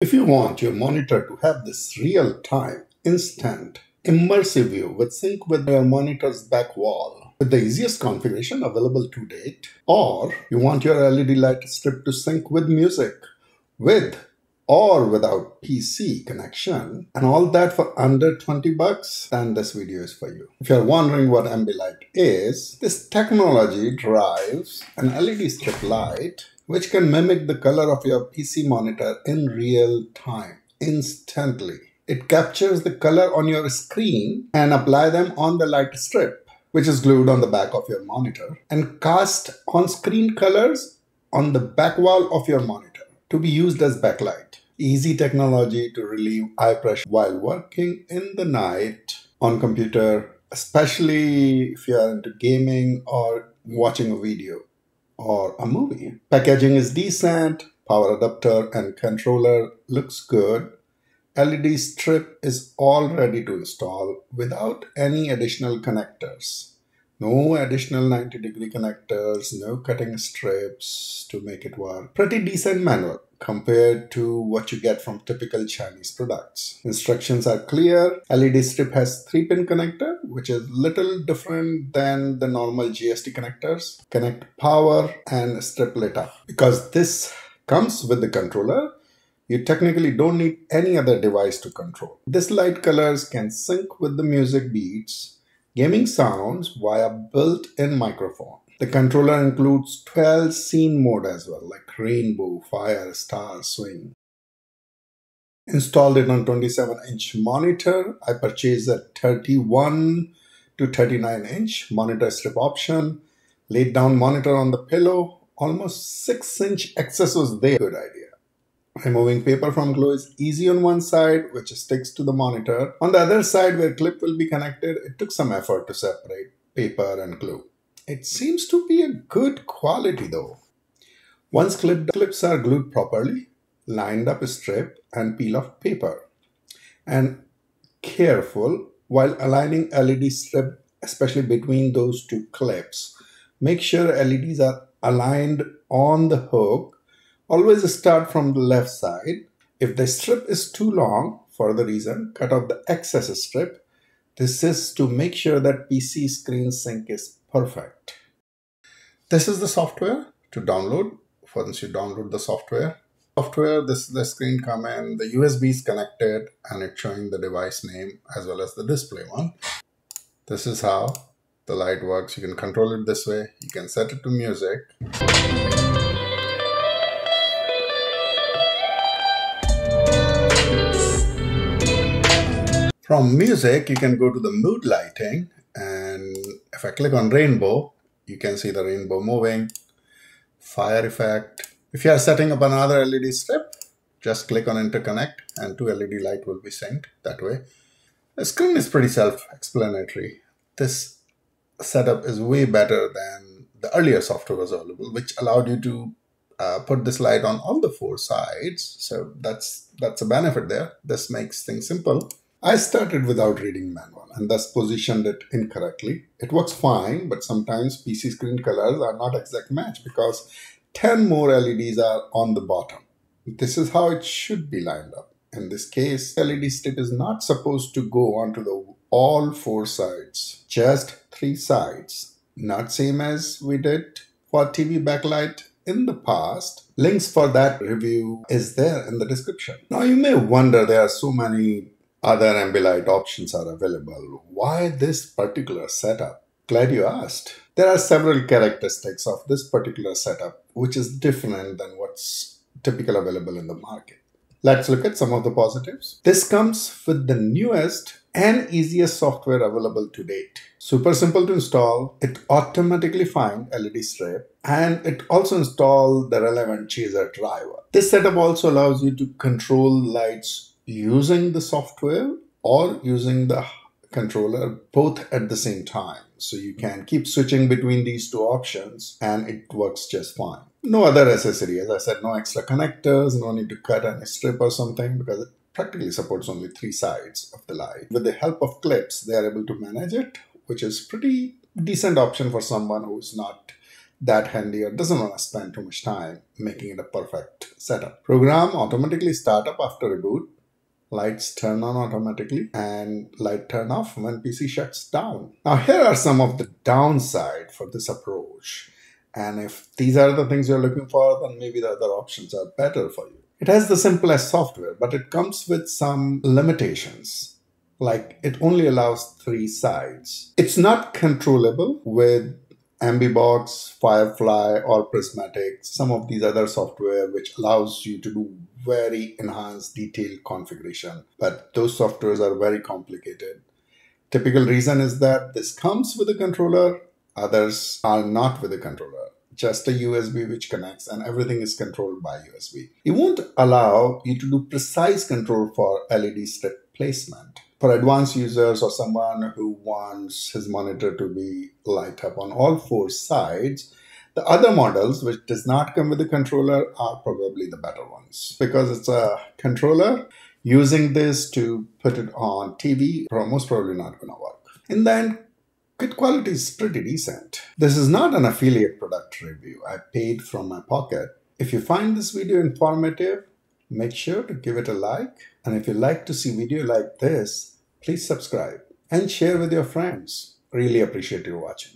If you want your monitor to have this real-time, instant, immersive view with sync with your monitor's back wall with the easiest configuration available to date, or you want your LED light strip to sync with music with or without PC connection and all that for under 20 bucks, then this video is for you. If you're wondering what Ambilight is, this technology drives an LED strip light which can mimic the color of your PC monitor in real time, instantly. It captures the color on your screen and apply them on the light strip, which is glued on the back of your monitor, and cast on-screen colors on the back wall of your monitor to be used as backlight. Easy technology to relieve eye pressure while working in the night on computer, especially if you are into gaming or watching a video or a movie. Packaging is decent, power adapter and controller looks good. LED strip is all ready to install without any additional connectors. No additional 90 degree connectors, no cutting strips to make it work. Pretty decent manual compared to what you get from typical Chinese products. Instructions are clear. LED strip has 3 pin connector which is little different than the normal JST connectors. Connect power and strip lit up. Because this comes with the controller, you technically don't need any other device to control. This light colors can sync with the music beats, gaming sounds via built-in microphone. The controller includes 12 scene mode as well, like rainbow, fire, star, swing. Installed it on 27 inch monitor. I purchased a 31 to 39 inch monitor strip option. Laid down monitor on the pillow. Almost 6 inch excess was there. Good idea. Removing paper from glue is easy on one side, which sticks to the monitor. On the other side, where clip will be connected, it took some effort to separate paper and glue. It seems to be a good quality though. Once clip clips are glued properly, lined up strip and peel off paper. And careful while aligning LED strip, especially between those two clips. Make sure LEDs are aligned on the hook. Always start from the left side. If the strip is too long, for the reason, cut off the excess strip. This is to make sure that PC screen sync is Perfect. This is the software to download. Once you download the software, software, this is the screen command. The USB is connected and it's showing the device name as well as the display one. This is how the light works. You can control it this way. You can set it to music. From music, you can go to the mood lighting and if I click on rainbow, you can see the rainbow moving, fire effect. If you are setting up another LED strip, just click on interconnect and two LED light will be synced that way. The screen is pretty self-explanatory. This setup is way better than the earlier software was available, which allowed you to uh, put this light on all the four sides. So that's that's a benefit there. This makes things simple. I started without reading manual and thus positioned it incorrectly. It works fine, but sometimes PC screen colors are not exact match because 10 more LEDs are on the bottom. This is how it should be lined up. In this case, LED strip is not supposed to go onto the all four sides, just three sides. Not same as we did for TV backlight in the past. Links for that review is there in the description. Now you may wonder there are so many other Ambilight options are available. Why this particular setup? Glad you asked. There are several characteristics of this particular setup which is different than what's typical available in the market. Let's look at some of the positives. This comes with the newest and easiest software available to date. Super simple to install. It automatically finds LED strip and it also installs the relevant chaser driver. This setup also allows you to control lights using the software or using the controller both at the same time. So you can keep switching between these two options and it works just fine. No other accessory, as I said, no extra connectors, no need to cut any strip or something because it practically supports only three sides of the light. With the help of clips, they are able to manage it, which is pretty decent option for someone who's not that handy or doesn't want to spend too much time making it a perfect setup. Program automatically start up after reboot. Lights turn on automatically and light turn off when PC shuts down. Now here are some of the downside for this approach. And if these are the things you're looking for, then maybe the other options are better for you. It has the simplest software, but it comes with some limitations like it only allows three sides. It's not controllable with Ambibox, Firefly, or Prismatik, some of these other software which allows you to do very enhanced detailed configuration. But those softwares are very complicated. Typical reason is that this comes with a controller, others are not with a controller. Just a USB which connects and everything is controlled by USB. It won't allow you to do precise control for LED strip placement for advanced users or someone who wants his monitor to be light up on all four sides, the other models, which does not come with a controller, are probably the better ones because it's a controller. Using this to put it on TV, most probably not going to work. And then good quality is pretty decent. This is not an affiliate product review. I paid from my pocket. If you find this video informative, make sure to give it a like. And if you like to see video like this, please subscribe and share with your friends. Really appreciate you watching.